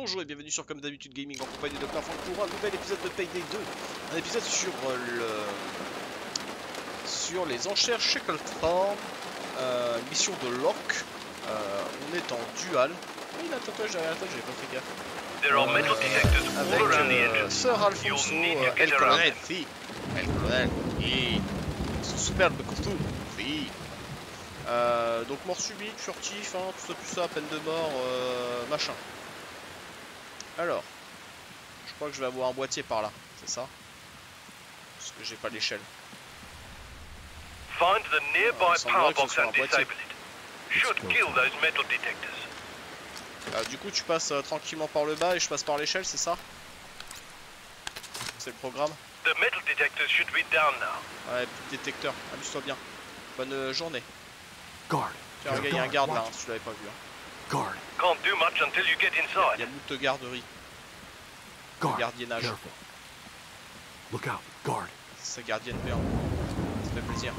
Bonjour et bienvenue sur Comme d'habitude Gaming en compagnie de pour un nouvel épisode de Payday 2. Un épisode sur euh, le... sur les enchères Shackleton, euh, mission de Locke. Euh, on est en dual. Oh, il a un tatouage derrière la tête, j'avais pas fait gaffe. Avec euh, engine. Sir Alfonso, El them. si. El Colonel, oui. Son superbe costume, si. Donc mort subite, furtif, hein, tout ça, tout ça, peine de mort, machin. Alors, je crois que je vais avoir un boîtier par là, c'est ça? Parce que j'ai pas l'échelle. Find the nearby power box and disable it. Should kill those metal detectors. Euh, du coup, tu passes euh, tranquillement par le bas et je passe par l'échelle, c'est ça? C'est le programme? The metal detectors should be down now. Ouais, plus de détecteur, amuse-toi bien. Bonne euh, journée. Guard. Tiens, regarde, il y a un garde là, hein, si tu l'avais pas vu. hein. Guard. Can't do much until you get Il y inside. a beaucoup de garderie, Guard. gardiennage. Careful. Look out. Guard. C'est gardienne bien. Ça fait plaisir.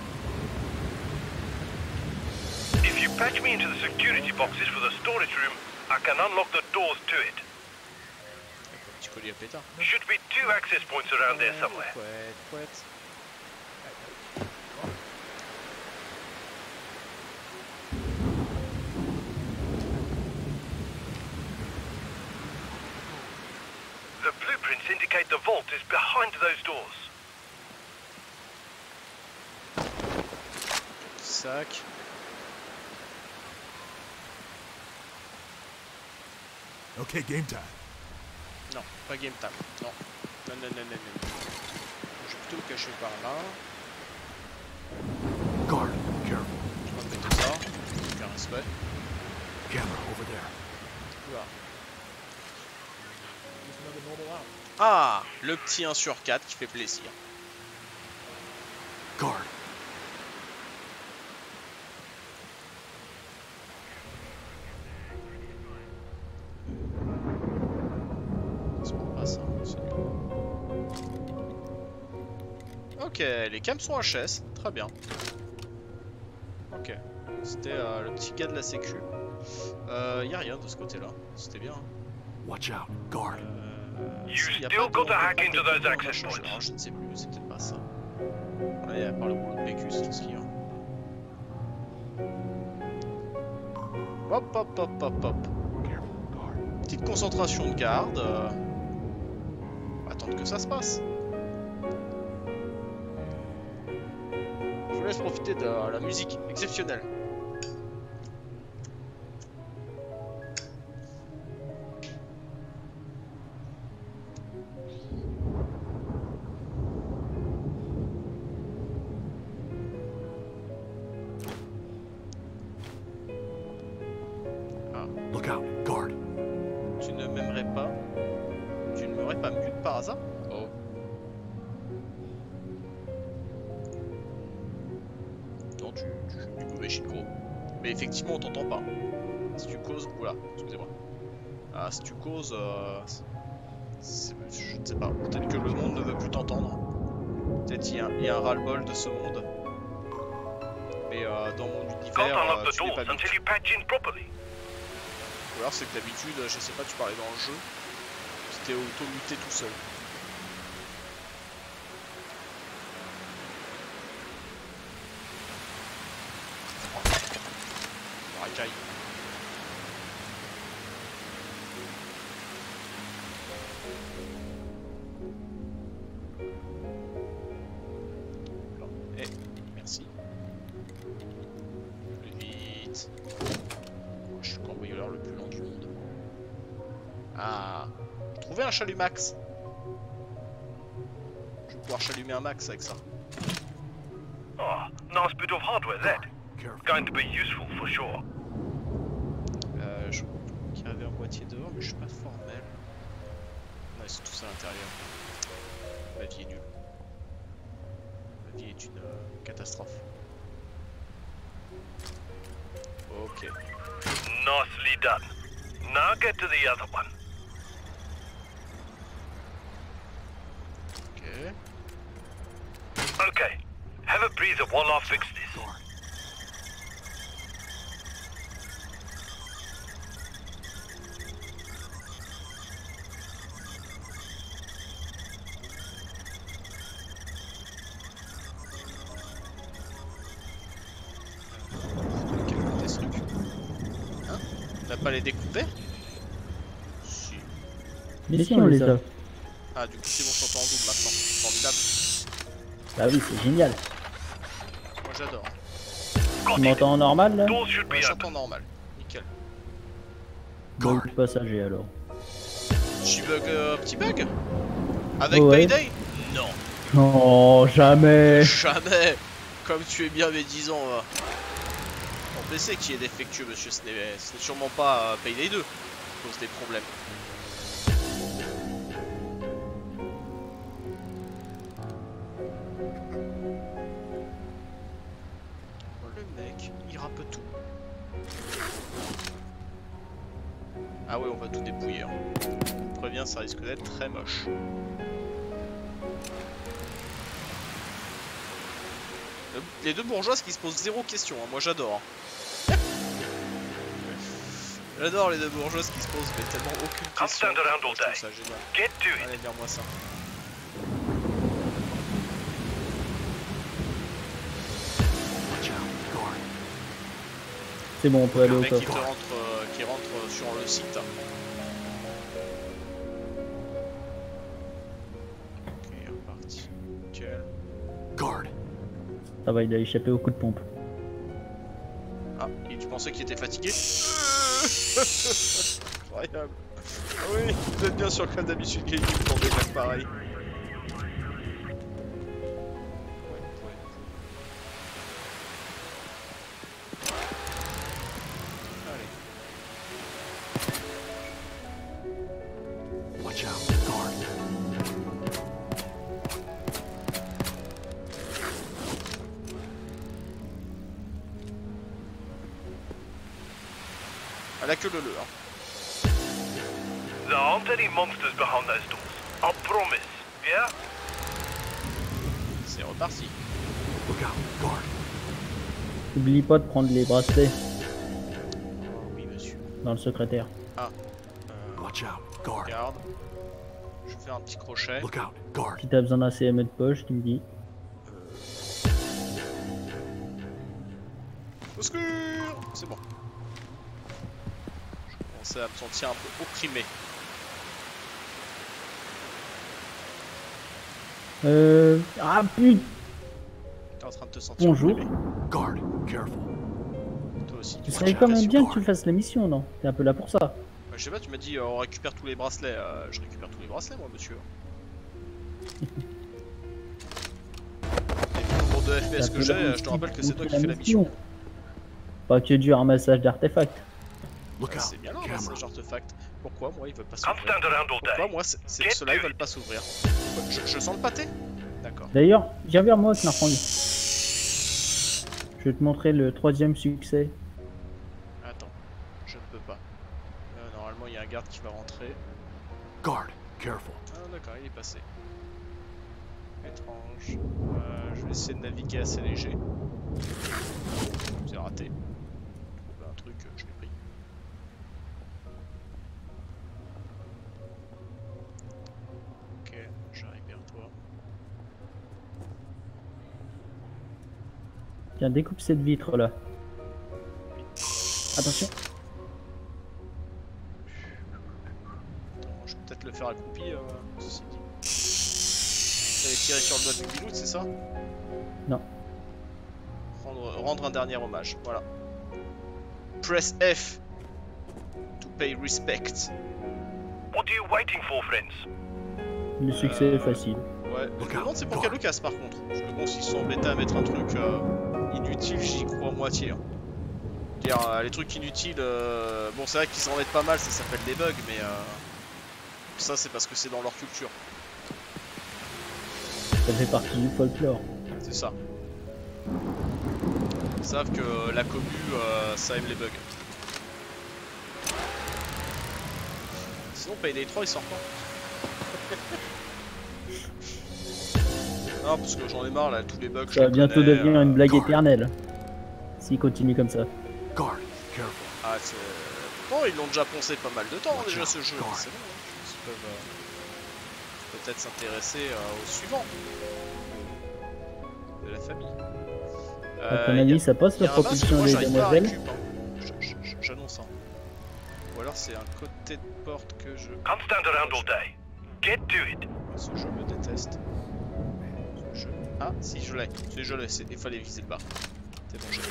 If you patch me into the security boxes for the storage room, I can unlock the doors to it. Avec un petit collier à pétard. Should be two access points around there somewhere. Couette, couette. Indicate the vault is behind those doors. Sac. Okay, game time. Non, pas game time. Non. Non, non, non, non, non. Je vais plutôt me cacher par là. Guard. Careful. Je vais mettre ça. Aucun respect. Camera over there. Oula. Ah Le petit 1 sur 4 qui fait plaisir. Guard. Ok, les cams sont HS, très bien. Ok, c'était euh, le petit gars de la sécu. Euh, y a rien de ce côté-là, c'était bien. hein. Watch out. Guard. Euh, You si, y a still got to hack into those access points. Je ne sais plus, c'est peut-être pas ça. Ouais, à part le boulot de PQ, c'est tout ce qu'il y a. Hop, hop, hop, hop, hop. Petite concentration de garde. euh, attendre que ça se passe. Je vous laisse profiter de la musique exceptionnelle. Y, a un- il y a un ras-le-bol de ce monde. Mais euh, dans mon univers, euh, tu n'es pas. Ou alors c'est que d'habitude, je sais pas, tu parlais dans le jeu, c'était auto-muté tout seul. Je vais pouvoir chalumer un max avec ça. Oh, nice bit of hardware that. Going to be useful for sure. Euh, je crois qu'il y avait un boîtier dehors, mais je suis pas formel. Non, ils sont tous à l'intérieur. Ma vie est nulle. Ma vie est une euh, catastrophe. Ok. Nicely done. Now get to the other one. Okay. Have a breather while I fix this. pas les découper si. Mais si on les a. Ah du coup c'est Bah oui, c'est génial. Moi, j'adore. Tu m'entends en normal là Ouais, j'entends normal. Nickel. Bon, passager alors. Petit bug, euh, petit bug Avec Ouais. Payday Non. Oh, jamais Jamais Comme tu es bien médisant, va. Ton PC qui est défectueux, monsieur, ce n'est sûrement pas euh, Payday 2 qui pose des problèmes. Très moche. Le- Les deux bourgeoises qui se posent zéro question, hein, moi j'adore. j'adore les deux bourgeoises qui se posent mais tellement aucune question. Je trouve day. ça génial. Allez. C'est bon, on peut aller Le au mec qui, rentre, euh, qui rentre sur le site. Ça va, il a échappé au coup de pompe. Ah, et tu pensais qu'il était fatigué Incroyable. Ah oui, vous êtes bien sûr que comme d'habitude, Griggy pour des mecs Elle a que le le, hein. There aren't any monsters behind those doors. I promise. Yeah? C'est reparti. Look out. Guard. N'oublie pas de prendre les bracelets Oh, oui, monsieur. dans le secrétaire. Euh, Watch out. Guard. regarde. Je vais faire un petit crochet. Look out. Guard. Si t'as besoin d'un CME de poche, tu me dis. Au secours C'est bon. Je commençais à me sentir un peu opprimé. Euh. Ah putain T'es en train de te sentir Bonjour. opprimé. Guard. Careful. Toi aussi. Tu tu serais quand tu même bien que tu fasses l'émission, non? T'es un peu là pour ça. Bah, je sais pas, tu m'as dit euh, on récupère tous les bracelets. euh, je récupère tous les bracelets, moi, monsieur. Et le nombre de FPS un que j'ai, euh, je te rappelle que c'est toi qui fais la mission. Pas que du ramassage d'artefacts. Look Ouais, out. C'est bien là, Camera. ces artefacts. Pourquoi moi ils veulent pas s'ouvrir Pourquoi moi ceux-là ils veulent pas s'ouvrir je, je sens le pâté D'accord. D'ailleurs, viens vers moi, Knarfang. Je vais te montrer le troisième succès. Attends, je ne peux pas. Euh, normalement il y a un garde qui va rentrer. Guard. Careful. Ah d'accord, il est passé. Étrange. Euh, je vais essayer de naviguer assez léger. C'est raté. Tiens, découpe cette vitre là. Attention. Attends, je peux peut-être le faire accroupi, euh, ceci dit. Tiré sur le doigt du Bilout, c'est ça? Non. Rendre, rendre un dernier hommage, voilà. Press F to pay respect. What are you waiting for, friends? Le succès Euh, est facile. Ouais, je me demande c'est pour guard. quel Lucas par contre? Parce que bon, s'ils sont embêtés à mettre un truc euh, inutile, j'y crois moitié. Hein. Dire euh, les trucs inutiles, euh, bon, c'est vrai qu'ils s'en mettent pas mal, ça s'appelle des bugs, mais euh, ça c'est parce que c'est dans leur culture, Ça fait partie du folklore. c'est ça. Ils savent que la commu, euh, ça aime les bugs. Sinon, Payday 3 il sort quand Non, parce que j'en ai marre là, tous les bugs. je Ça va bientôt devenir euh, une blague guard. éternelle. S'il continue comme ça. Guard. Ah, c'est. Bon, ils l'ont déjà poncé pas mal de temps Watch déjà out, ce jeu. C'est bon, hein. qu'ils peuvent euh, peut-être s'intéresser euh, au suivant de la famille. À ton Euh, y a- avis, ça passe la propulsion des demoiselles récup, hein. J'annonce ça. c'est un côté de porte que je. Can't stand around all day. Get to it. Ce jeu me déteste. Ah, si je l'ai. Si je l'ai, c'est- il fallait viser le bas. C'est bon, j'ai.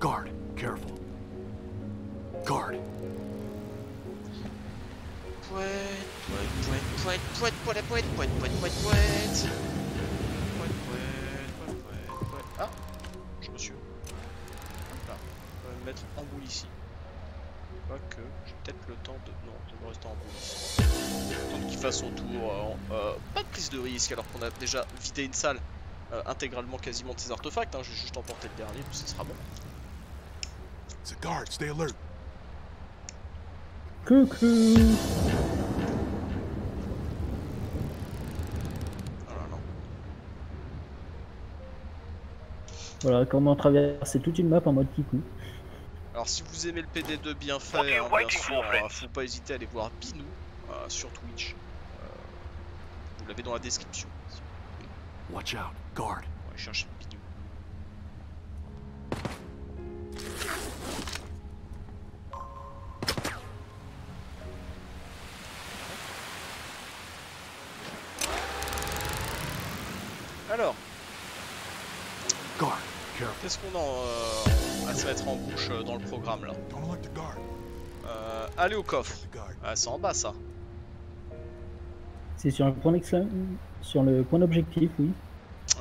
Guard, careful. Guard, Pouet, pouet, pouet, pouet, pouet, pouet, pouet, pouet, pouet, pouet, pouet. Pouet, pouet, pouet, pouet, pouet. Ah, je me suis. Là. On va me mettre en boule ici. Quoique, j'ai peut-être le temps de. Non, de me rester en boule temps qu'il fasse son tour. euh, en- euh, pas de prise de risque alors qu'on a déjà vidé une salle euh, intégralement quasiment de ses artefacts. Hein. Je vais juste emporter le dernier, puis ce sera bon. it's a guard. Stay alert. Coucou Ah là là. Voilà, comment traverser toute une map en mode kikou. Alors si vous aimez le PD2 bien fait, hein, bien sûr, for, euh, friends faut pas hésiter à aller voir Binou euh, sur Twitch. Euh, vous l'avez dans la description. Watch out. Guard. On va chercher Binou. Alors, qu'est-ce qu'on a euh, à se mettre en bouche euh, dans le programme là euh, Aller au coffre. Ah, c'est en bas ça. C'est sur le point d'exclam- sur le point d'objectif, oui.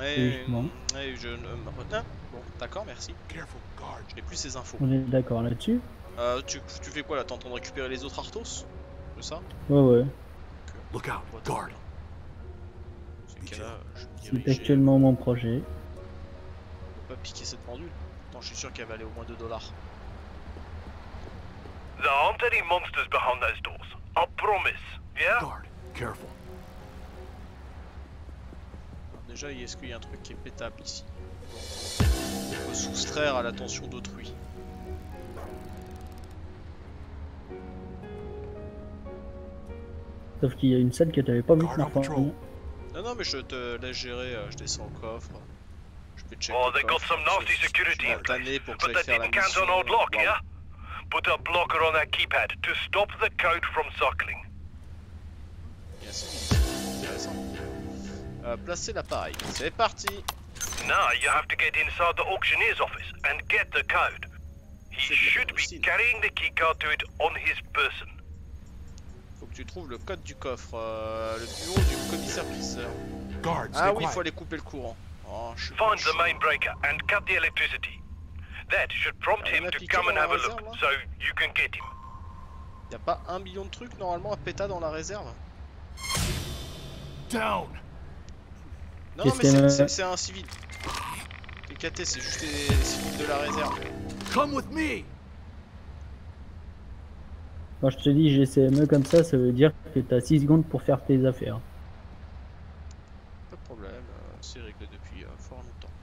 Et, et je ne me retiens. Bon, d'accord, merci. Je n'ai plus ces infos. On est d'accord là-dessus. Euh, tu, tu fais quoi là? T'es en train de récupérer les autres Arthos C'est ça? Ouais, ouais. Look out. What Guard. C'est dirigeais, actuellement mon projet. faut pas piquer cette pendule. Je suis sûr qu'elle va aller au moins 2 dollars. There aren't any monsters behind those doors. I promise. Yeah? Guard, careful. Déjà, est-ce qu'il y a un truc qui est pétable ici? On peut soustraire à l'attention d'autrui. Sauf qu'il y a une salle que t'avais pas vue on Martin. patrol. Non, non, mais je te laisse gérer, euh, je descends au coffre. Peux checker. Oh, they got some nasty security in que But they didn't count on mission, old lock, yeah? Put a blocker on that keypad to stop the code from sûr, intéressant. Euh, placer l'appareil. C'est parti Now you have to get inside the auctioneer's office and get the code. He should be carrying the keycard to it on his person. Faut que tu trouves le code du coffre, euh, le bureau du commissaire-priseur. Guard, stay Ah oui, il faut aller couper le courant. Oh, je suis Find the main breaker and cut the electricity. That should prompt Ah, him a to come and have a look, so you can get him. Y a pas un million de trucs normalement à péta dans la réserve Down. Non, mais c'est- un civil. Les KT, c'est juste les, les civils de la réserve. Come with me. Quand je te dis GCME comme ça, ça veut dire que t'as 6 secondes pour faire tes affaires. Pas de problème, euh, c'est réglé depuis euh, fort longtemps.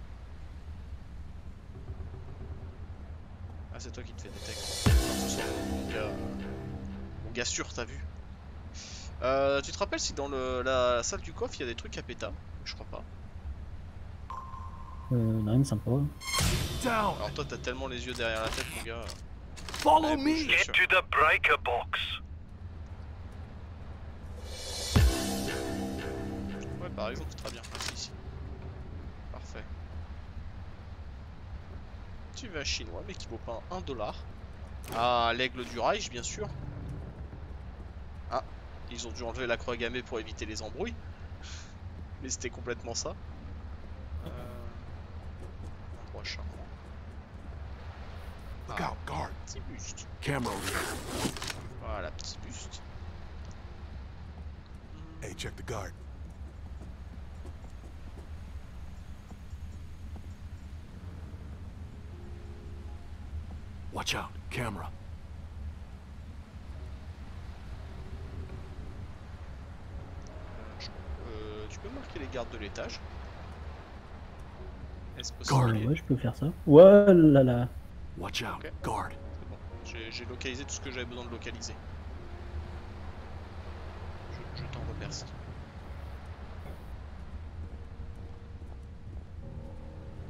Ah, c'est toi qui te fais ce soir, mon gars, mon gars sûr, t'as vu. Euh, tu te rappelles si dans le, la, salle du coffre il y a des trucs à péta? Je crois pas. Euh, non, il me semble pas. Alors toi t'as tellement les yeux derrière la tête mon gars. Follow Ouais, me. Get to the breaker box. Ouais par exemple c'est très bien. Ici, ici. Parfait. Tu vas chinois mais qui vaut pas 1 dollar. Ah l'aigle du Reich bien sûr. Ah ils ont dû enlever la croix gammée pour éviter les embrouilles. Mais c'était complètement ça. Euh... Look Ah, out, guard. petit buste. Voilà petit buste. Hey, check the guard. Watch out. Camera. Euh, tu peux marquer les gardes de l'étage Est-ce Guard. possible ouais, je peux faire ça. Ouais là là. Watch out. Okay. Guard. C'est bon. J'ai localisé tout ce que j'avais besoin de localiser. Je, je t'en remercie.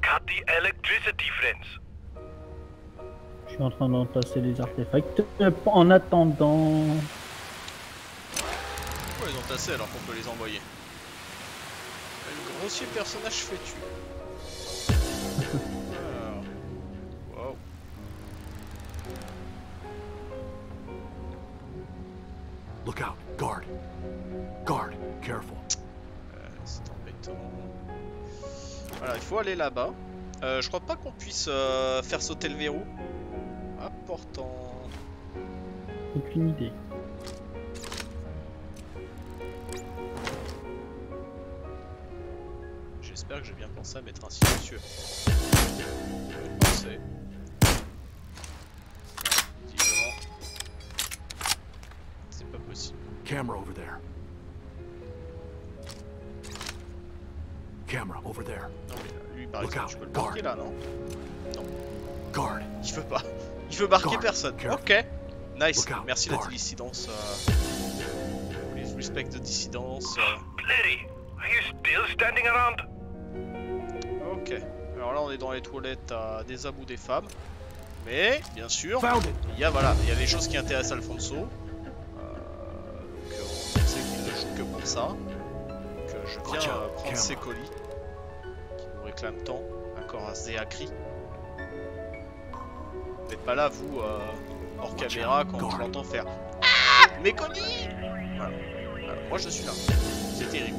Cut the electricity, friends. Je suis en train d'entasser les artefacts euh, en attendant. Pourquoi ils ont tassé alors qu'on peut les envoyer Le grossier personnage. Alors. Wow. Look out. Guard. Guard. Careful. Euh, C'est embêtant. Voilà, il faut aller là-bas. Euh, je crois pas qu'on puisse euh, faire sauter le verrou. Important. Aucune idée. J'espère que j'ai bien pensé à mettre un silencieux. Je. C'est pas possible. Camera over there. Camera over there. Non mais là, lui par Look exemple, out, je peux le guard. là, non Guard. Il veut pas. Il veut marquer Guard, personne. careful. Ok. Nice. Merci la dissidence. Euh... Please respect the dissidence. euh. Bloody! Are you still standing around? Ok. Alors là, on est dans les toilettes à des abous des femmes. Mais, bien sûr, il y a voilà, il y a les choses qui intéressent Alfonso. Euh, donc, euh, on sait qu'il ne joue que pour ça. Donc, je viens euh, prendre ses colis qui nous réclament tant. Encore à Zéacri. Vous n'êtes pas là, vous, euh, hors Watch caméra, quand je l'entends faire Ah Mes colis Voilà. Voilà, Moi, je suis là. C'est terrible.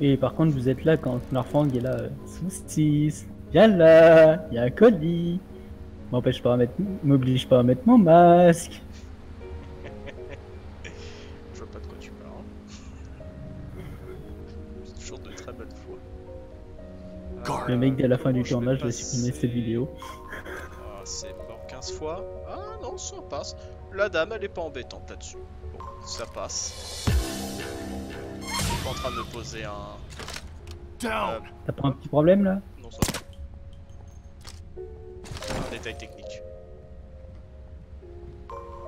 Et par contre, vous êtes là quand Narfang est là. euh, Saucisse, viens là, il y a un colis. M'empêche pas à mettre, m'oblige pas à mettre mon masque. Je vois pas de quoi tu parles. C'est toujours de très bonne foi. Le mec dès la fin du comment je vais tournage va supprimer cette vidéo. Fois. Ah non, ça passe. La dame, elle est pas embêtante là-dessus. Bon, ça passe. Je suis pas en train de me poser un. Down. T'as pas un petit problème là? Non, ça va. Un détail technique.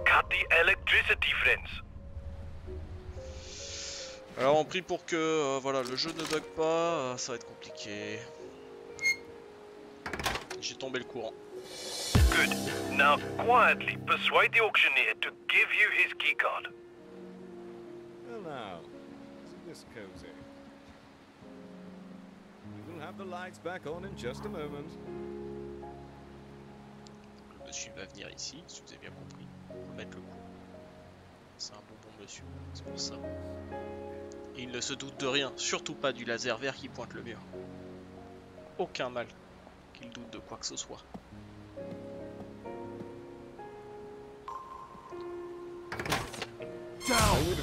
Cut the electricity, friends. Alors, on prie pour que euh, voilà, le jeu ne bug pas. euh, ça va être compliqué. J'ai tombé le courant. Good. Now, quietly persuade the auctioneer to give you his keycard. Well now, isn't this cozy? We will have the lights back on in just a moment. Le monsieur va venir ici, si vous avez bien compris. Remettre le coup. C'est un bon bon monsieur, c'est pour ça. Et il ne se doute de rien, surtout pas du laser vert qui pointe le mur. Aucun mal qu'il doute de quoi que ce soit.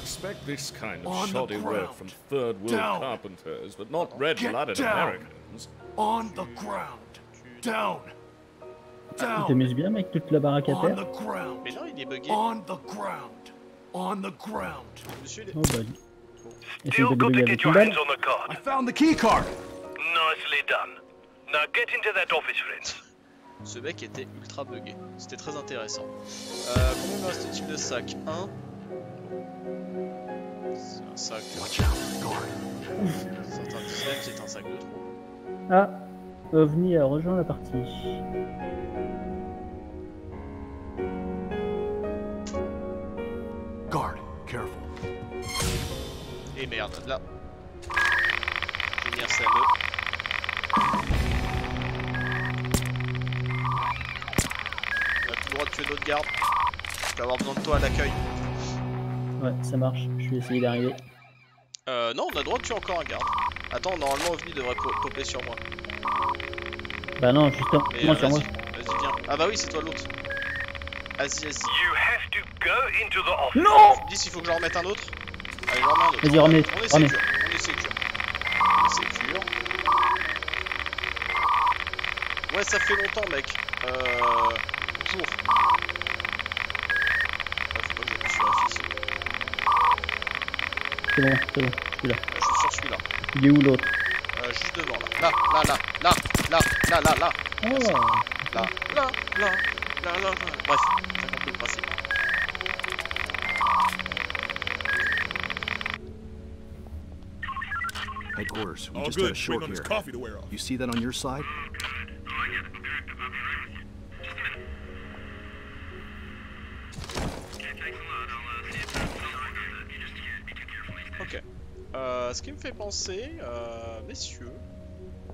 Expect this kind of On the shoddy work ground. from third world Down. carpenters, but not red-blooded. Americans. On the ground. Down. Tu Down. t'amuses bien mec toute la baraque à On terre the ground. Mais non, il est bugué. On the ground. On the ground. Monsieur, il est- Oh bah. Your hands on the card. I found the key card. Nicely done. Now get into that office, friends. Ce mec était ultra bugué. C'était très intéressant. Euh, combien me reste-t-il de sacs 1 C'est un sac. Watch out. Guard. Certains dizaines, c'est un sac de trop. Ah, OVNI a rejoint la partie. Guard. Careful. Et merde, là. Lumière CME. On a tout le droit de tuer d'autres gardes. Je vais avoir besoin de toi à l'accueil. Ouais, ça marche. Je vais essayer d'arriver. Euh, non, on a le droit de tuer encore un garde. Attends, normalement OVNI devrait po- popper sur moi. Bah non, justement, Mais moi euh, sur moi. vas-y, viens. Ah bah oui, c'est toi l'autre. Vas-y, vas-y. You have to go into the office. Non Dis s'il faut que j'en remette un autre. Allez, j'en remets un autre. Vas-y, remets, On est remets. sécure. On est sécure. On est sécure. Ouais, ça fait longtemps, mec. Euh. Bonjour. C'est bon, c'est bon, je suis là. Je suis sur celui-là. Il est où l'autre Euh, juste devant, là. Là, là, là, là, là, là, là, là. Oh Là, là, là, là, là, là. Bref, t'as compris le principe. Headquarters. We All just good. had a short Waiting here. coffee to wear off. You see that on your side? Qui me fait penser, euh, messieurs.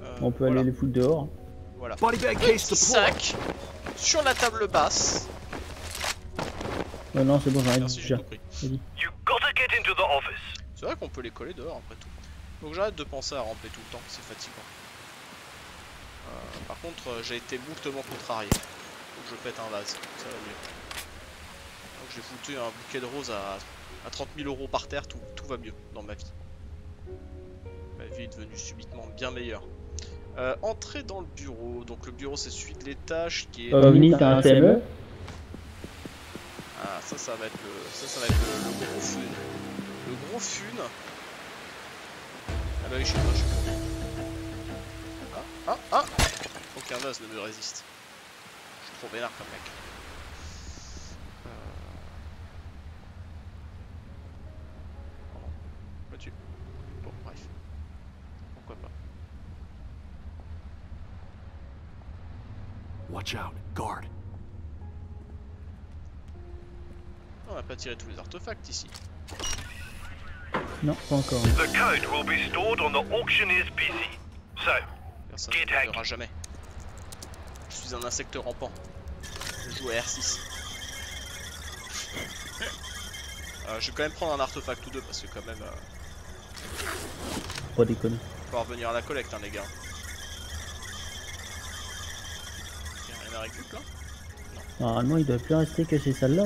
euh, On peut voilà, aller les foutre dehors. Voilà. Body bag case Petit sac sur la table basse. Ouais, non, c'est bon, j'arrive Merci, j'ai déjà. compris. You gotta get into the office. C'est vrai qu'on peut les coller dehors après tout. Donc j'arrête de penser à ramper tout le temps, c'est fatigant. Euh, par contre, euh, j'ai été moultement contrarié. Faut que je pète un vase, ça va mieux. Donc j'ai foutu un bouquet de roses à, à 30 000 euros par terre, tout, tout va mieux dans ma vie. Vie est devenue subitement bien meilleure. Euh, entrer dans le bureau, donc le bureau c'est celui de l'étage qui est... Omni, t'as un E. CME Ah, ça, ça va être le, ça, ça va être le, le gros fun. Le gros fun. Ah bah oui, je suis moche. Ah, ah, ah Aucun vase ne me résiste. Je suis trop vénère comme mec. Euh... Oh non. Vois-tu Bon, bref. Pourquoi pas. Watch out. Guard. On n'a pas tiré tous les artefacts ici. Non, pas encore. The code will be stored on the auctioneer's PC. So, Personne Get ne le jamais. Je suis un insecte rampant. Je joue à R6. Euh, je vais quand même prendre un artefact ou deux parce que quand même euh, Pas déconner. faut revenir à la collecte hein, les gars. Récup là Normalement, il doit plus rester que ces salles-là.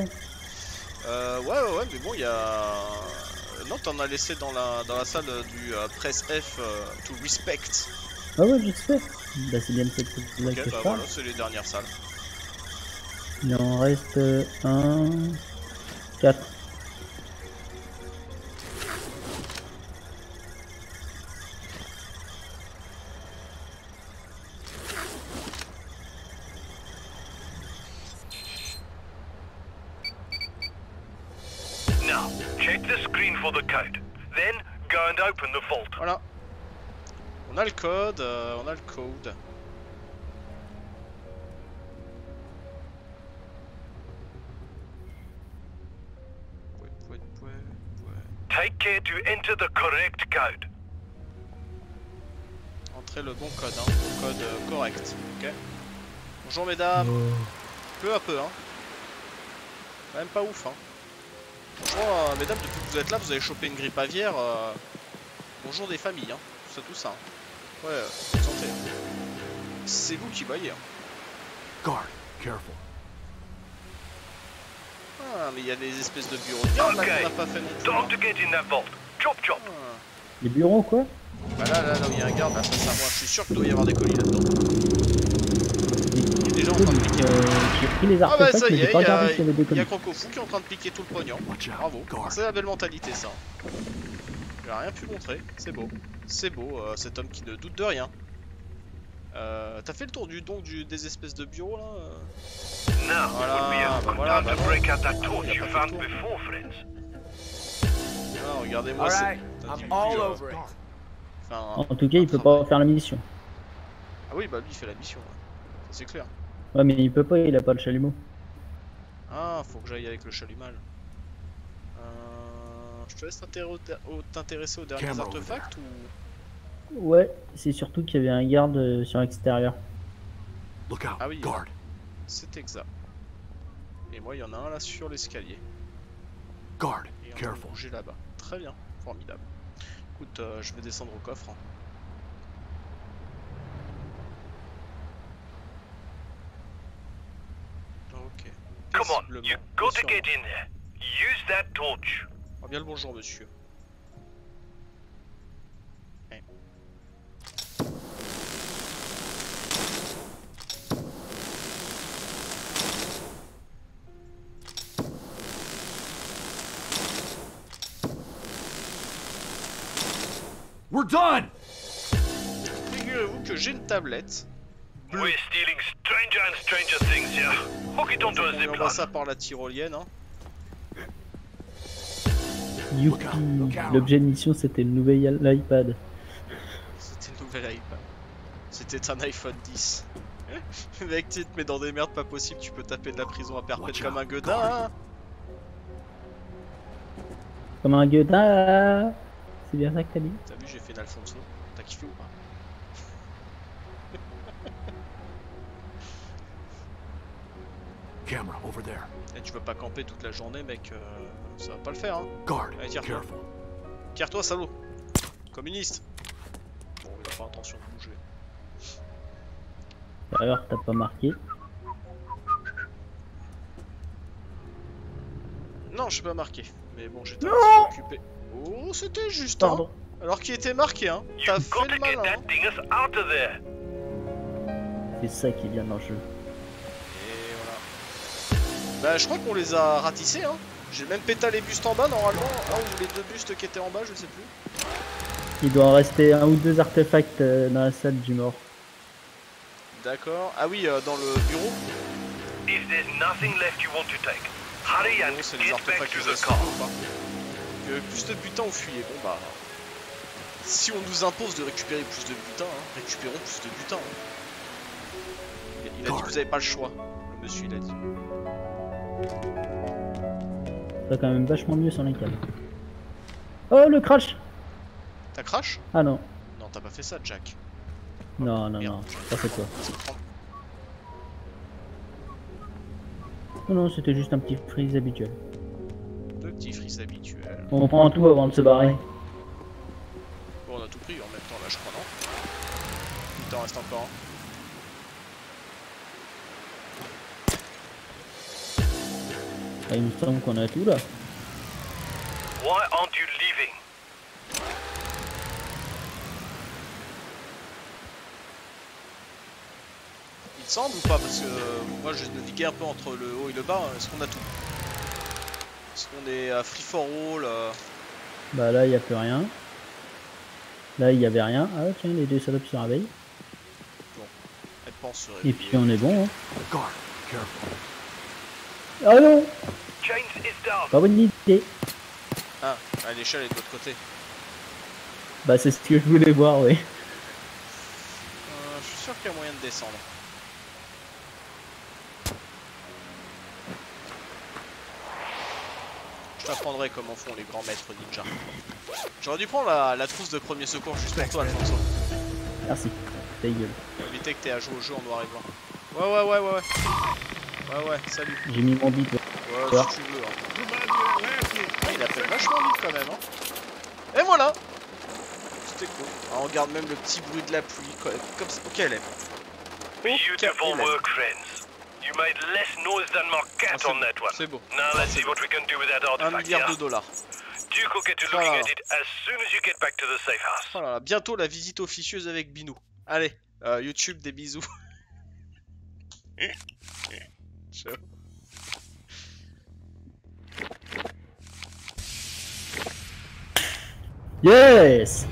Euh ouais ouais ouais mais bon il y a... euh, Non t'en as laissé dans la, dans la salle du euh, press F euh, to respect. Ah ouais, j'espère. Bah, c'est bien de cette là que bah je parle. voilà c'est les dernières salles. Il en reste euh, un... 4. Voilà. On a le code, euh, on a le code. Take care to enter the correct code. Entrez le bon code, hein. Le code euh, correct, ok? Bonjour mesdames, peu à peu, hein. Même pas ouf, hein. Bonjour euh, mesdames, depuis que vous êtes là, vous avez chopé une grippe aviaire. euh, Bonjour des familles, hein. C'est tout ça. hein. Ouais, euh, santé. C'est vous qui voyez, hein. Guard. Careful. Ah, mais il y a des espèces de bureaux de garde là Ok. qu'on n'a pas fait non plus. Time hein. to get in that vault. Chop chop. Ah. Les bureaux, quoi? Bah là, là, là où il y a un garde, là, face à moi, je suis sûr qu'il doit y avoir des colis là-dedans. Il est déjà en train de piquer. Euh, J'ai pris les Ah bah ça mais y j'ai est, pas il y regardé a, s'il y avait des il y a colis. Crocofou qui est en train de piquer tout le pognon. Bravo, c'est la belle mentalité ça. Il a rien pu montrer, c'est beau. C'est beau, euh, cet homme qui ne doute de rien. Euh, T'as fait le tour du donc du, des espèces de bureaux là euh Now Voilà, bah voilà, bah non. Ah. Ah, Regardez-moi enfin, En tout cas, il peut pas faire la mission. Ah oui, bah lui il fait la mission, ouais. Ça, c'est clair. Ouais, mais il peut pas, il a pas le chalumeau. Ah, faut que j'aille avec le chalumal. Euh, je te laisse t'intéresser aux derniers over artefacts ou... Ouais, c'est surtout qu'il y avait un garde euh, sur l'extérieur. Look out. Ah oui. Guard. C'est exact. Et moi, il y en a un là sur l'escalier. Guard. Careful. bouger là-bas. Très bien, formidable. Écoute, euh, je vais descendre au coffre. hein. Ok. Come on, you got to bien get in there. Use that torch. Ah, bien le bonjour, monsieur. Eh. We're done. Figurez-vous que j'ai une tablette. Bleu. We're stealing stranger and stranger things a zipline. ça par la tyrolienne. Hein. Youpi. L'objet de mission, c'était le nouvel iPad. C'était une nouvelle iPad. C'était un iPhone 10. Mec, tu te mets dans des merdes pas possibles, tu peux taper de la prison à perpète comme un gueudin. hein. Comme un gueudin. C'est bien ça que t'as dit? T'as vu, j'ai fait une Alfonso. T'as kiffé ou pas Camera over there. Et tu vas pas camper toute la journée, mec. euh, ça va pas le faire, hein. Guard, Allez, tire-toi. careful. Tire-toi, salaud Communiste Bon, il a pas intention de bouger. D'ailleurs, t'as pas marqué. Non, je suis pas marqué. Mais bon, j'étais un petit peu occupé. Oh, c'était juste, hein. Pardon. Alors qu'il était marqué, hein. T'as fait to le malin, hein. C'est ça qui est bien dans le jeu. Bah, je crois qu'on les a ratissés, hein. J'ai même pété les bustes en bas, normalement. Un ou les deux bustes qui étaient en bas, je sais plus. Il doit en rester un ou deux artefacts euh, dans la salle du mort. D'accord. Ah oui, euh, dans le bureau. If there's nothing left you want to take, hurry and Bon, c'est les get back artefacts to que the vous car. ou pas Que plus de butin on fuyait. Bon bah. Si on nous impose de récupérer plus de butin, hein, récupérons plus de butin. hein. Il, il a dit que vous avez pas le choix. Le monsieur il a dit. Ça quand même vachement mieux sans les câbles. Oh le crash T'as crash? Ah non. Non, t'as pas fait ça, Jack. Non, non, Merde. non. Ça c'est quoi Ça Non, non, c'était juste un petit freeze habituel. Deux petits frises habituels. On prend tout avant de se barrer. Bon, on a tout pris en même temps là, je crois, non? Il t'en reste encore Ah, il me semble qu'on a tout là. Why aren't you leaving? Il semble ou pas Parce que euh, moi j'ai navigué un peu entre le haut et le bas. Est-ce qu'on a tout? Est-ce qu'on est à free for all euh, Bah là, il y a plus rien. Là, il y avait rien. Ah tiens, les deux salopes se réveillent. Elle pense se Et puis on est bon. Hein. Ah non Chains is down. Pas bonne idée. Ah, ah, l'échelle est de l'autre côté. Bah c'est ce que je voulais voir, oui. Euh, je suis sûr qu'il y a moyen de descendre. Je t'apprendrai comment font les grands maîtres ninja. J'aurais dû prendre la, la trousse de premier secours juste pour toi, Alfonso. Merci. Ta gueule. Pour éviter que t'aies à jouer au jeu en noir et blanc. Ouais, ouais, ouais, ouais, ouais. Ouais, ouais, salut. J'ai mis mon bip. Ouais, Quoi si tu veux. Hein. Ah, il appelle vachement vite quand même. Hein. Et voilà C'était cool. Ah, on regarde même le petit bruit de la pluie. quoi. Comme ça. Ok, elle aime. Beautiful work, friends. You made less noise than my Ah, cat c'est on that one. C'est beau. Now let's see what we can do with that Un artifact. milliard yeah? de dollars. Duke will get to Ah. looking at it as soon as you get back to the safe house. Oh là là, bientôt la visite officieuse avec Binou. Allez, euh, YouTube, des bisous. Ciao. Yes